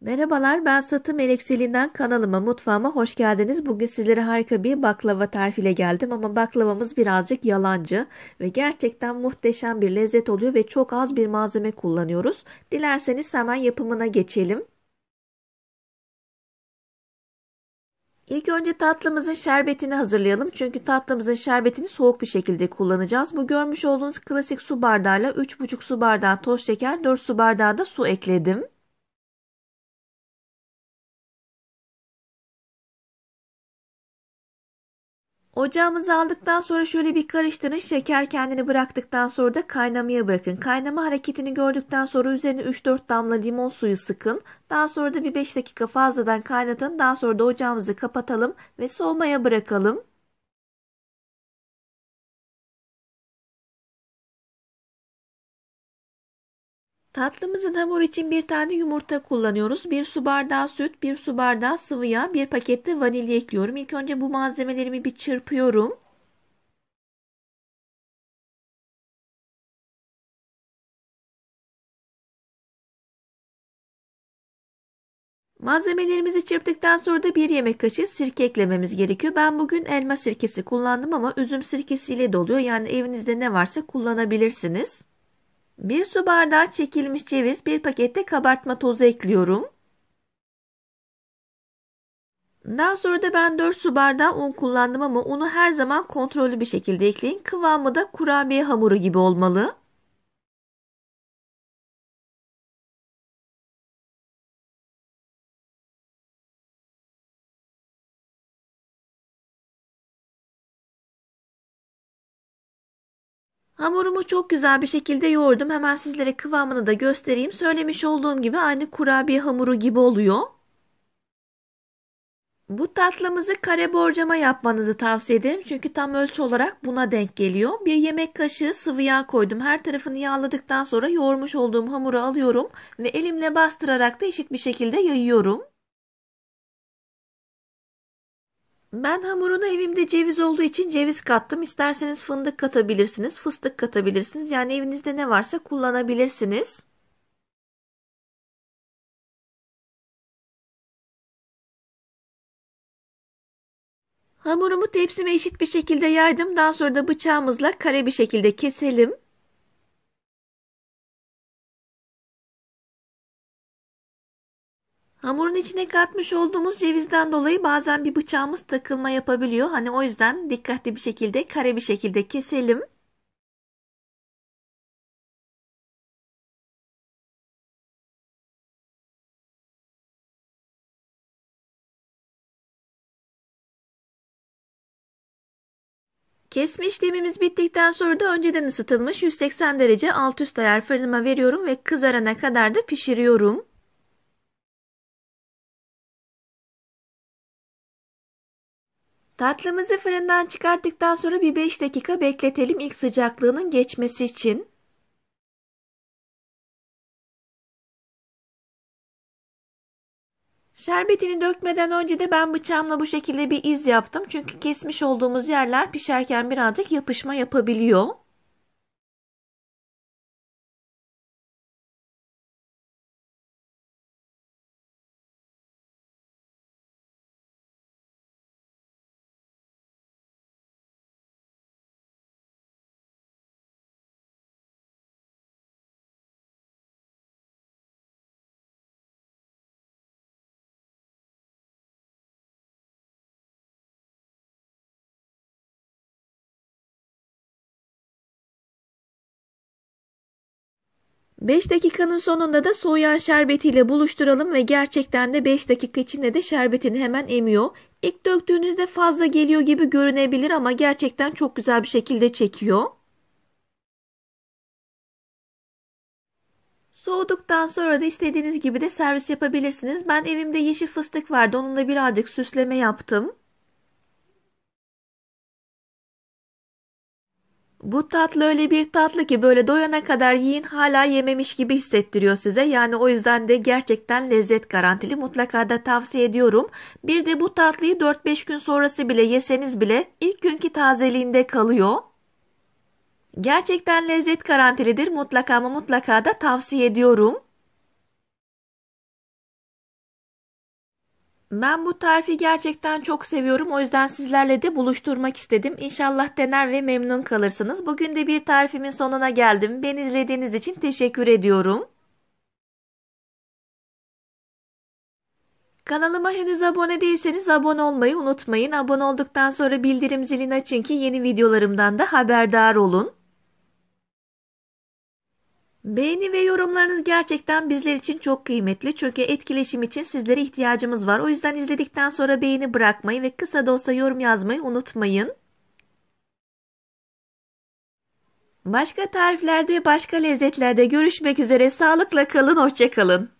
Merhabalar, ben Satı Melekseli'nden kanalıma, mutfağıma hoş geldiniz. Bugün sizlere harika bir baklava tarifiyle geldim ama baklavamız birazcık yalancı ve gerçekten muhteşem bir lezzet oluyor ve çok az bir malzeme kullanıyoruz. Dilerseniz hemen yapımına geçelim. İlk önce tatlımızın şerbetini hazırlayalım. Çünkü tatlımızın şerbetini soğuk bir şekilde kullanacağız. Bu görmüş olduğunuz klasik su bardağıyla 3,5 su bardağı toz şeker, 4 su bardağı da su ekledim. Ocağımızı aldıktan sonra şöyle bir karıştırın. Şeker kendini bıraktıktan sonra da kaynamaya bırakın. Kaynama hareketini gördükten sonra üzerine 3-4 damla limon suyu sıkın. Daha sonra da bir 5 dakika fazladan kaynatın. Daha sonra da ocağımızı kapatalım ve soğumaya bırakalım. Tatlımızın hamur için bir tane yumurta kullanıyoruz. Bir su bardağı süt, bir su bardağı sıvı yağ, bir pakette vanilya ekliyorum. İlk önce bu malzemelerimi bir çırpıyorum. Malzemelerimizi çırptıktan sonra da bir yemek kaşığı sirke eklememiz gerekiyor. Ben bugün elma sirkesi kullandım ama üzüm sirkesiyle de oluyor. Yani evinizde ne varsa kullanabilirsiniz. Bir su bardağı çekilmiş ceviz, bir pakette kabartma tozu ekliyorum. Daha sonra da ben 4 su bardağı un kullandım ama unu her zaman kontrollü bir şekilde ekleyin. Kıvamı da kurabiye hamuru gibi olmalı. Hamurumu çok güzel bir şekilde yoğurdum. Hemen sizlere kıvamını da göstereyim. Söylemiş olduğum gibi aynı kurabiye hamuru gibi oluyor. Bu tatlımızı kare borcama yapmanızı tavsiye ederim. Çünkü tam ölçü olarak buna denk geliyor. Bir yemek kaşığı sıvı yağ koydum. Her tarafını yağladıktan sonra yoğurmuş olduğum hamuru alıyorum ve elimle bastırarak da eşit bir şekilde yayıyorum. Ben hamuruna evimde ceviz olduğu için ceviz kattım. İsterseniz fındık katabilirsiniz, fıstık katabilirsiniz. Yani evinizde ne varsa kullanabilirsiniz. Hamurumu tepsime eşit bir şekilde yaydım. Daha sonra da bıçağımızla kare bir şekilde keselim. Hamurun içine katmış olduğumuz cevizden dolayı bazen bir bıçağımız takılma yapabiliyor. Hani o yüzden dikkatli bir şekilde kare bir şekilde keselim. Kesme işlemimiz bittikten sonra da önceden ısıtılmış 180 derece alt üst ayar fırınıma veriyorum ve kızarana kadar da pişiriyorum. Tatlımızı fırından çıkarttıktan sonra bir 5 dakika bekletelim ilk sıcaklığının geçmesi için. Şerbetini dökmeden önce de ben bıçağımla bu şekilde bir iz yaptım. Çünkü kesmiş olduğumuz yerler pişerken birazcık yapışma yapabiliyor. Beş dakikanın sonunda da soğuyan şerbetiyle buluşturalım ve gerçekten de 5 dakika içinde de şerbetini hemen emiyor. İlk döktüğünüzde fazla geliyor gibi görünebilir ama gerçekten çok güzel bir şekilde çekiyor. Soğuduktan sonra da istediğiniz gibi de servis yapabilirsiniz. Ben evimde yeşil fıstık vardı. Onunla birazcık süsleme yaptım. Bu tatlı öyle bir tatlı ki böyle doyana kadar yiyin hala yememiş gibi hissettiriyor size. Yani o yüzden de gerçekten lezzet garantili mutlaka da tavsiye ediyorum. Bir de bu tatlıyı 4-5 gün sonrası bile yeseniz bile ilk günkü tazeliğinde kalıyor. Gerçekten lezzet garantilidir mutlaka ama mutlaka da tavsiye ediyorum. Ben bu tarifi gerçekten çok seviyorum. O yüzden sizlerle de buluşturmak istedim. İnşallah dener ve memnun kalırsınız. Bugün de bir tarifimin sonuna geldim. Beni izlediğiniz için teşekkür ediyorum. Kanalıma henüz abone değilseniz abone olmayı unutmayın. Abone olduktan sonra bildirim zilini açın ki yeni videolarımdan da haberdar olun. Beğeni ve yorumlarınız gerçekten bizler için çok kıymetli. Çünkü etkileşim için sizlere ihtiyacımız var. O yüzden izledikten sonra beğeni bırakmayı ve kısa da olsa yorum yazmayı unutmayın. Başka tariflerde, başka lezzetlerde görüşmek üzere. Sağlıkla kalın, hoşçakalın.